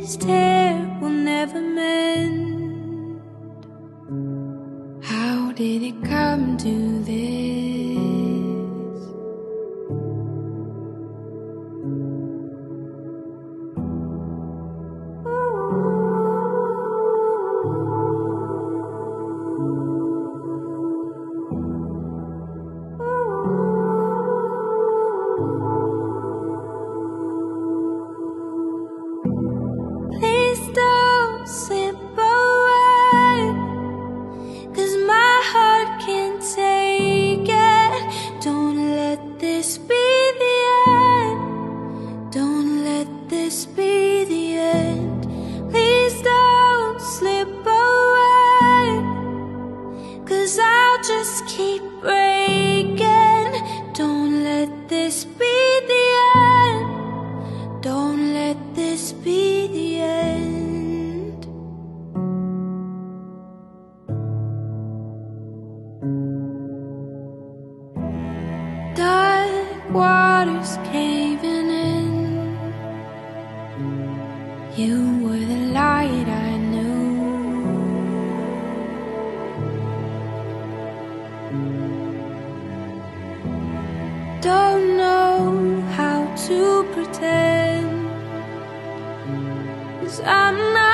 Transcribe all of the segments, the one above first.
this tear will never mend. How did it come to this? Say water's caving in. You were the light I knew. Don't know how to pretend. Cause I'm not.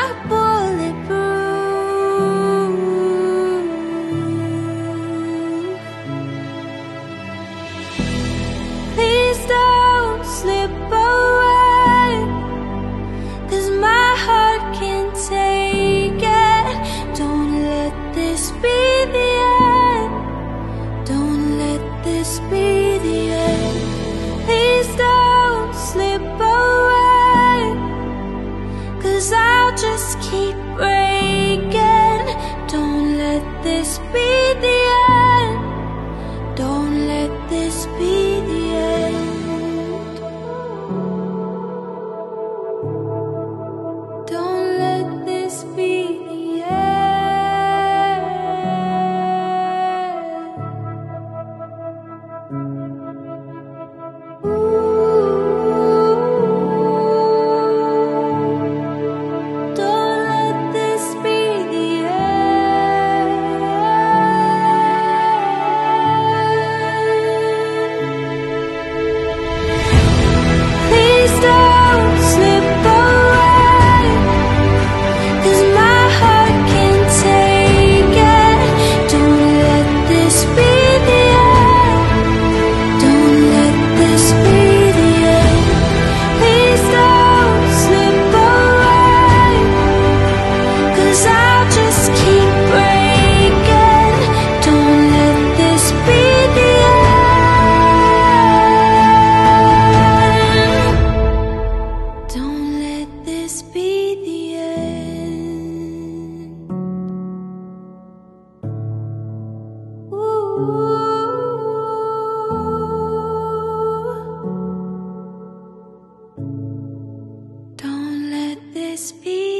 Don't let this be